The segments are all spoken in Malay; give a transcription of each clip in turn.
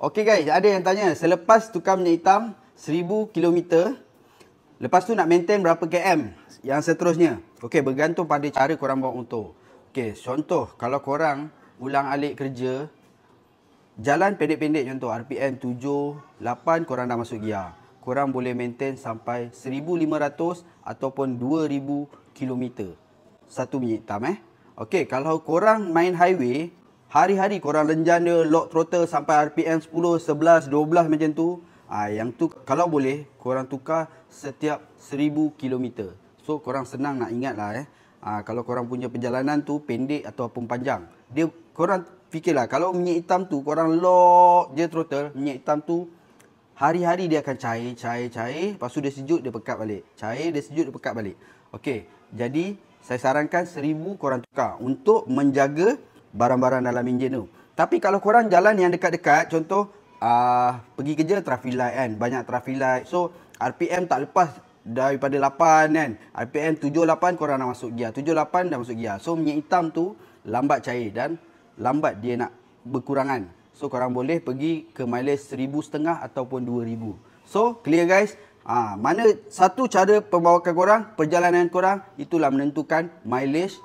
Okey guys, ada yang tanya selepas tukar minyak hitam 1000 km lepas tu nak maintain berapa km yang seterusnya. Okey, bergantung pada cara korang bawa motor. Okey, contoh kalau korang ulang alik kerja jalan pendek-pendek contoh RPM 7, 8 korang dah masuk gear. Korang boleh maintain sampai 1500 ataupun 2000 km. Satu minyak hitam eh. Okey, kalau korang main highway Hari-hari korang lenjan dia lock throttle sampai RPM 10, 11, 12 macam tu. Ah yang tu kalau boleh korang tukar setiap 1000 km. So korang senang nak ingat lah eh. Ah kalau korang punya perjalanan tu pendek ataupun panjang. Dia korang fikirlah kalau minyak hitam tu korang lock je throttle, minyak hitam tu hari-hari dia akan cair, cair, cair. Lepas tu dia sejuk, dia pekat balik. Cair, dia sejuk, dia pekat balik. Okey, jadi saya sarankan seribu korang tukar untuk menjaga barang-barang dalam enjin tu. Tapi kalau korang jalan yang dekat-dekat, contoh uh, pergi kerja traffic light kan, banyak traffic light. So RPM tak lepas daripada 8 kan. RPM 78 korang nak masuk gear. 78 dah masuk gear. So minyak hitam tu lambat cair dan lambat dia nak berkurangan. So korang boleh pergi ke mileage 1000 setengah ataupun 2000. So clear guys. Ha, mana satu cara pembawakan korang, perjalanan korang itulah menentukan mileage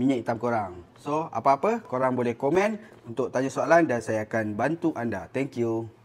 minyak hitam korang. So, apa-apa korang boleh komen untuk tanya soalan dan saya akan bantu anda. Thank you.